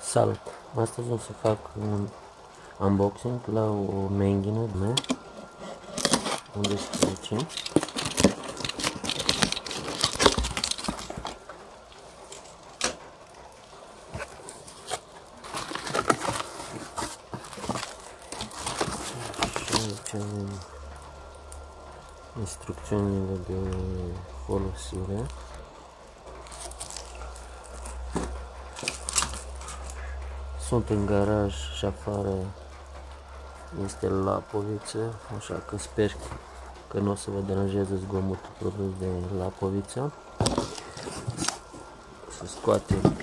Salut! Astăzi o să fac un unboxing la o menghină mea unde spune aici avem instrucțiunile de folosire. Sunt în garaj și afară este la poviță, așa că sper că nu o să vă deranjeze zgomotul produs de la poviță. Să scoatem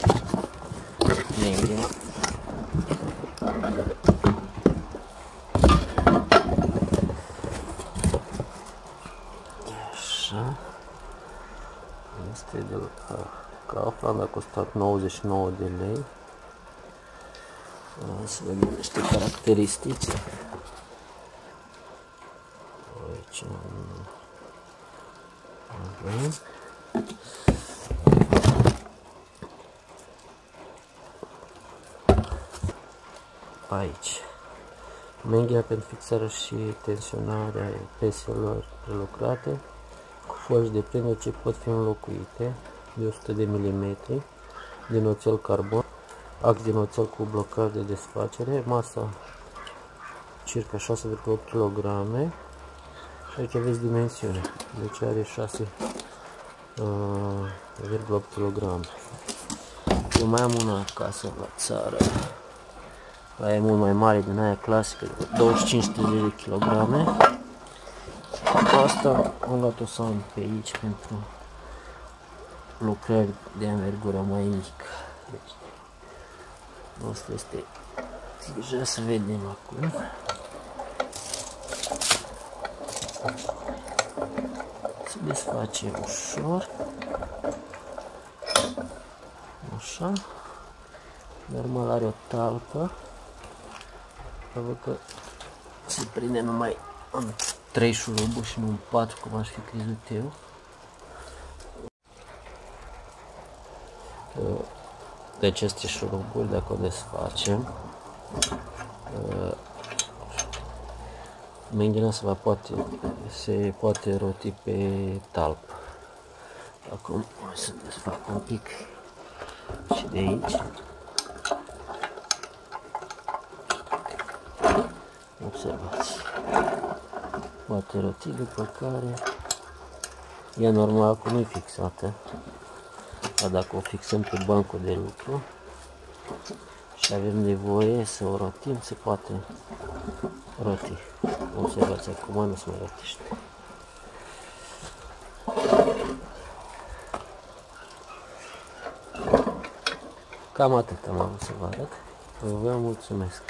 nenghia. Așa. Este de la Kaufland, a costat 99 de lei. Să vedem niște caracteristici. Aici avem. Aici. Menghia pentru fixarea și tensionarea peselor prelucrate cu foși de prindere ce pot fi înlocuite de 100 de mm din oțel carbon ax din oțel cu blocaj de desfacere, masa circa 6,8 kg și aici aveți dimensiune, deci are 6,8 uh, kg. Eu mai am una acasă la țară, aia e mult mai mare din aia clasică, 25 de kg. Asta am luat-o să am pe aici pentru lucrări de învergură mai mică. Deci, Asta este deja să vedem acum. Se desface ușor. Așa. Normal are o talpă. Văd că se prinde numai în 3 șuruburi și nu în 4 cum aș fi crezut eu. de aceste șuruburi, dacă o desfacem, uh, menghina se, va poate, se poate roti pe talp. Acum o să desfac un pic și de aici. Observați. Poate roti, după care e normal acum nu e fixată. Dar dacă o fixăm pe bancul de lucru și avem nevoie să o rotim, se poate roti. Observați, acum nu se mai rotește. Cam atât am avut să vă arăt. Vă mulțumesc.